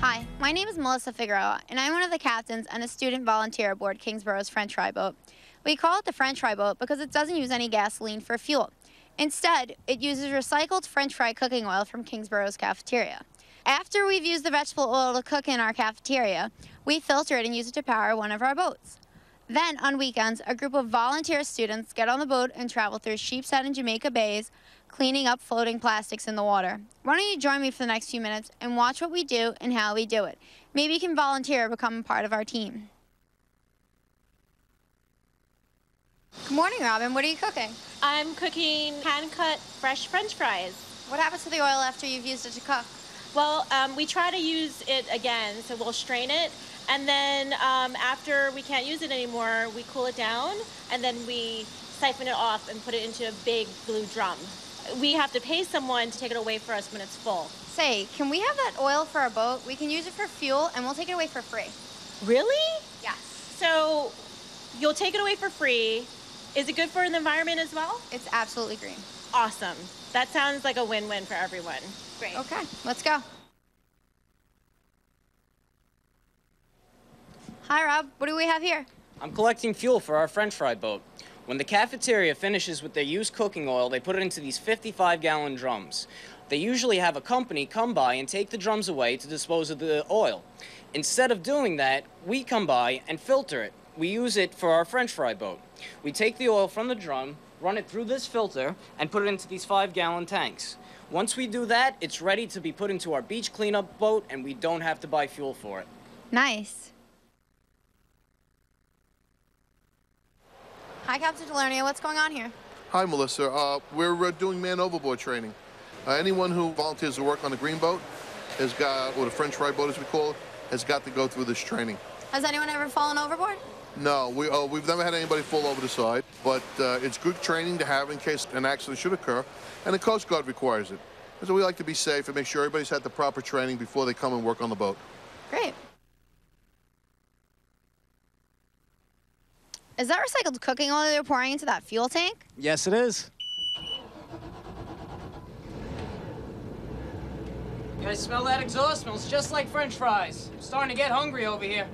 Hi, my name is Melissa Figueroa, and I'm one of the captains and a student volunteer aboard Kingsborough's French fry boat. We call it the French fry boat because it doesn't use any gasoline for fuel. Instead, it uses recycled French fry cooking oil from Kingsborough's cafeteria. After we've used the vegetable oil to cook in our cafeteria, we filter it and use it to power one of our boats. Then, on weekends, a group of volunteer students get on the boat and travel through Sheepshead and Jamaica Bays, cleaning up floating plastics in the water. Why don't you join me for the next few minutes and watch what we do and how we do it? Maybe you can volunteer or become part of our team. Good morning, Robin. What are you cooking? I'm cooking hand-cut fresh french fries. What happens to the oil after you've used it to cook? Well, um, we try to use it again, so we'll strain it, and then um, after we can't use it anymore, we cool it down, and then we siphon it off and put it into a big blue drum. We have to pay someone to take it away for us when it's full. Say, can we have that oil for our boat? We can use it for fuel, and we'll take it away for free. Really? Yes. So you'll take it away for free. Is it good for the environment as well? It's absolutely green. Awesome. That sounds like a win-win for everyone. Great. Okay, let's go. Hi, Rob. What do we have here? I'm collecting fuel for our french fry boat. When the cafeteria finishes with their used cooking oil, they put it into these 55 gallon drums. They usually have a company come by and take the drums away to dispose of the oil. Instead of doing that, we come by and filter it. We use it for our french fry boat. We take the oil from the drum, run it through this filter, and put it into these five gallon tanks. Once we do that, it's ready to be put into our beach cleanup boat, and we don't have to buy fuel for it. Nice. Hi, Captain Delernia. What's going on here? Hi, Melissa. Uh, we're uh, doing man overboard training. Uh, anyone who volunteers to work on the green boat has got, or the French fry boat as we call it, has got to go through this training. Has anyone ever fallen overboard? No, we, uh, we've never had anybody fall over the side, but uh, it's good training to have in case an accident should occur, and the Coast Guard requires it. So we like to be safe and make sure everybody's had the proper training before they come and work on the boat. Great. Is that recycled cooking oil they're pouring into that fuel tank? Yes, it is. You guys smell that exhaust? Smells just like french fries. I'm starting to get hungry over here.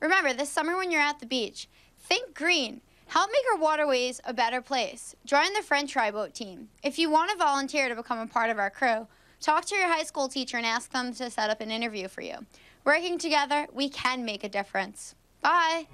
Remember, this summer when you're at the beach, think green. Help make our waterways a better place. Join the French Fry Boat team. If you want to volunteer to become a part of our crew, talk to your high school teacher and ask them to set up an interview for you. Working together, we can make a difference. Bye.